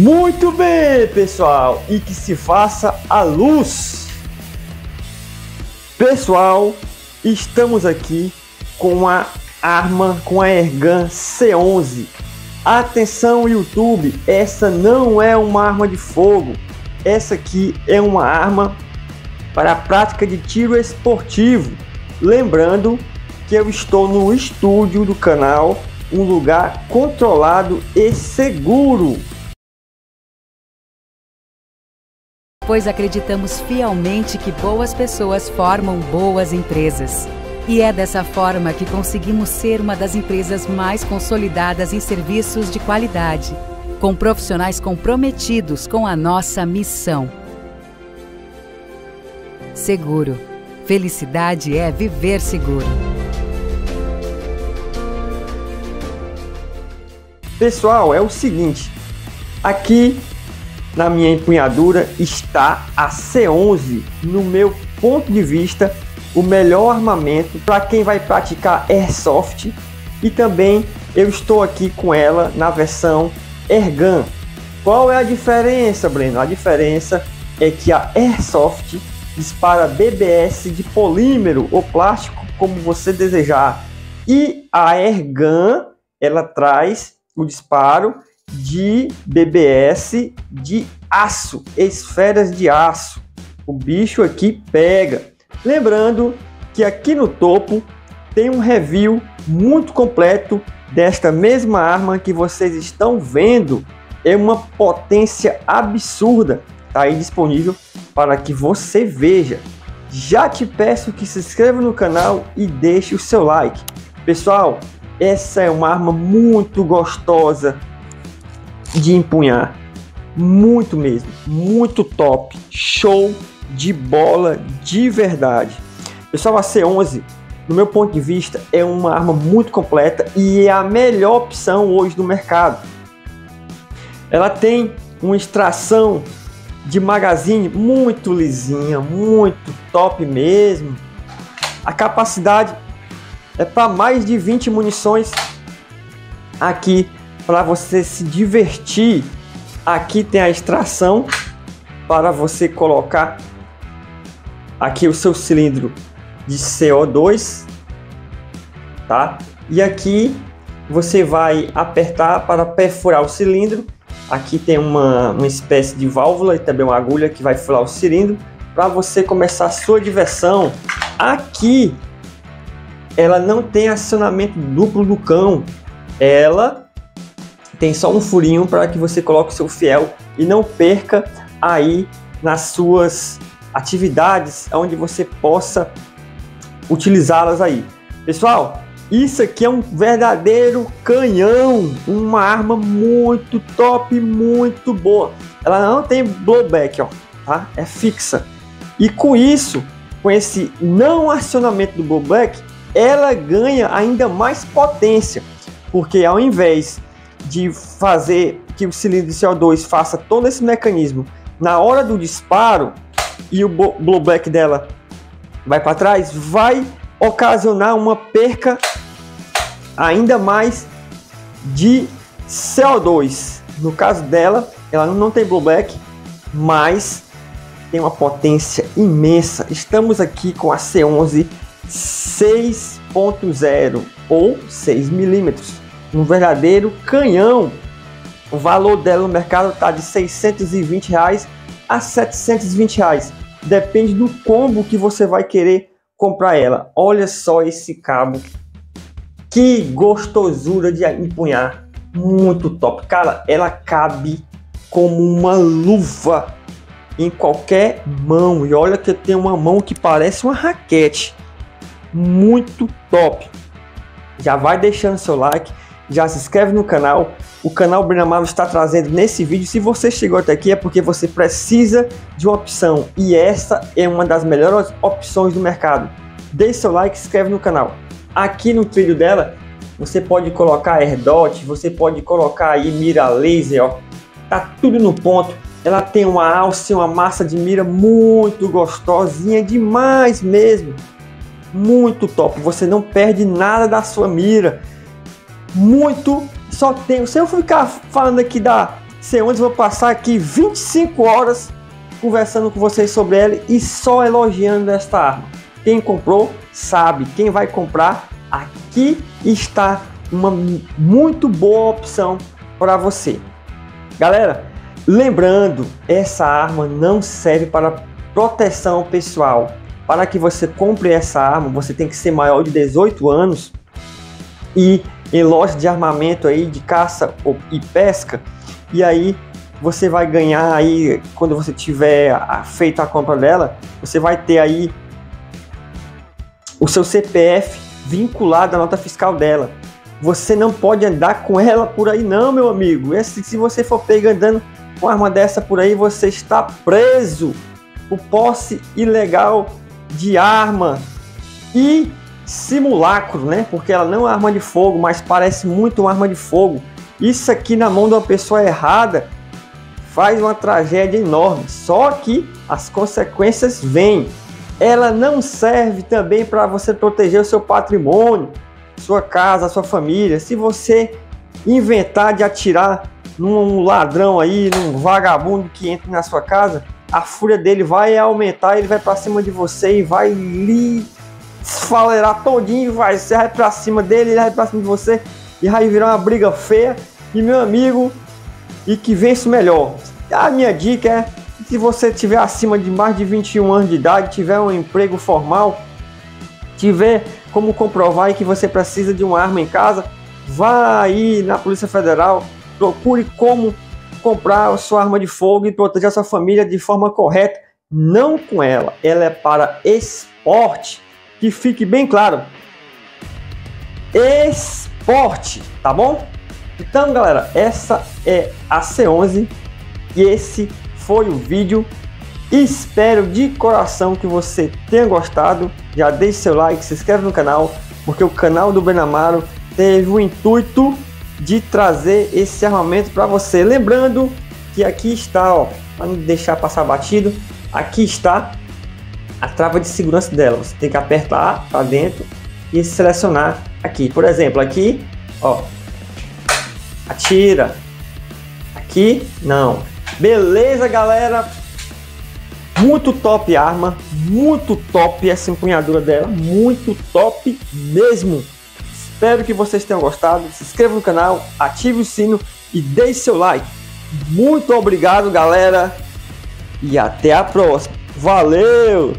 Muito bem, pessoal, e que se faça a luz. Pessoal, estamos aqui com a arma, com a Ergan C11. Atenção, YouTube, essa não é uma arma de fogo. Essa aqui é uma arma para a prática de tiro esportivo. Lembrando que eu estou no estúdio do canal, um lugar controlado e seguro. Pois acreditamos fielmente que boas pessoas formam boas empresas. E é dessa forma que conseguimos ser uma das empresas mais consolidadas em serviços de qualidade, com profissionais comprometidos com a nossa missão. Seguro. Felicidade é viver seguro. Pessoal, é o seguinte, aqui na minha empunhadura está a C11, no meu ponto de vista, o melhor armamento para quem vai praticar airsoft e também eu estou aqui com ela na versão Airgun. Qual é a diferença, Breno? A diferença é que a airsoft dispara BBS de polímero ou plástico como você desejar e a Airgun ela traz o disparo de BBS de aço, esferas de aço. O bicho aqui pega. Lembrando que aqui no topo tem um review muito completo desta mesma arma que vocês estão vendo. É uma potência absurda. Está aí disponível para que você veja. Já te peço que se inscreva no canal e deixe o seu like. Pessoal, essa é uma arma muito gostosa de empunhar. Muito mesmo, muito top, show de bola de verdade. Pessoal, a C11, no meu ponto de vista, é uma arma muito completa e é a melhor opção hoje no mercado. Ela tem uma extração de magazine muito lisinha, muito top mesmo. A capacidade é para mais de 20 munições aqui para você se divertir. Aqui tem a extração para você colocar aqui o seu cilindro de CO2, tá? E aqui você vai apertar para perfurar o cilindro. Aqui tem uma, uma espécie de válvula e também uma agulha que vai furar o cilindro para você começar a sua diversão. Aqui ela não tem acionamento duplo do cão. Ela tem só um furinho para que você coloque o seu fiel e não perca aí nas suas atividades onde você possa utilizá-las aí. Pessoal, isso aqui é um verdadeiro canhão, uma arma muito top, muito boa. Ela não tem blowback, ó, tá? É fixa. E com isso, com esse não acionamento do blowback, ela ganha ainda mais potência, porque ao invés de fazer que o cilindro de CO2 faça todo esse mecanismo na hora do disparo e o blowback dela vai para trás, vai ocasionar uma perca ainda mais de CO2. No caso dela, ela não tem blowback, mas tem uma potência imensa. Estamos aqui com a C11 6.0 ou 6 milímetros, um verdadeiro canhão. O valor dela no mercado está de 620 reais a 720 reais. Depende do combo que você vai querer comprar ela. Olha só esse cabo. Que gostosura de empunhar. Muito top. Cara, ela cabe como uma luva em qualquer mão. E olha que tem uma mão que parece uma raquete muito top. Já vai deixando seu like, já se inscreve no canal. O canal Breno está trazendo nesse vídeo. Se você chegou até aqui é porque você precisa de uma opção e essa é uma das melhores opções do mercado. Deixe seu like, se inscreve no canal. Aqui no trilho dela você pode colocar AirDot, você pode colocar aí mira laser, ó. Tá tudo no ponto. Ela tem uma alça uma massa de mira muito gostosinha demais mesmo muito top. Você não perde nada da sua mira. Muito. Só tem. Se eu ficar falando aqui da C11 vou passar aqui 25 horas conversando com vocês sobre ela e só elogiando esta arma. Quem comprou sabe, quem vai comprar, aqui está uma muito boa opção para você. Galera, lembrando, essa arma não serve para proteção pessoal. Para que você compre essa arma, você tem que ser maior de 18 anos e em loja de armamento aí de caça e pesca. E aí você vai ganhar aí quando você tiver feito a compra dela, você vai ter aí o seu CPF vinculado à nota fiscal dela. Você não pode andar com ela por aí não, meu amigo. Esse, se você for pegando andando com arma dessa por aí, você está preso. O posse ilegal de arma e simulacro, né? Porque ela não é arma de fogo, mas parece muito uma arma de fogo. Isso aqui na mão de uma pessoa errada faz uma tragédia enorme. Só que as consequências vêm. Ela não serve também para você proteger o seu patrimônio, sua casa, sua família. Se você inventar de atirar num ladrão aí, num vagabundo que entra na sua casa, a fúria dele vai aumentar, ele vai para cima de você e vai lhe esfalerar todinho, vai, vai para cima dele, ele vai para cima de você e vai virar uma briga feia. E meu amigo, e que vence melhor. A minha dica é: se você tiver acima de mais de 21 anos de idade, tiver um emprego formal, tiver como comprovar que você precisa de uma arma em casa, vá aí na Polícia Federal, procure como comprar sua arma de fogo e proteger a sua família de forma correta, não com ela. Ela é para esporte, que fique bem claro. Esporte, tá bom? Então, galera, essa é a C11 e esse foi o vídeo. Espero de coração que você tenha gostado. Já deixe seu like, se inscreve no canal, porque o canal do Benamaro teve o intuito de trazer esse armamento para você. Lembrando que aqui está, ó, para não deixar passar batido, aqui está a trava de segurança dela. Você tem que apertar para dentro e selecionar aqui. Por exemplo, aqui, ó, Atira. Aqui, não. Beleza, galera? Muito top arma, muito top essa empunhadura dela, muito top mesmo. Espero que vocês tenham gostado. Se inscreva no canal, ative o sino e deixe seu like. Muito obrigado, galera. E até a próxima. Valeu!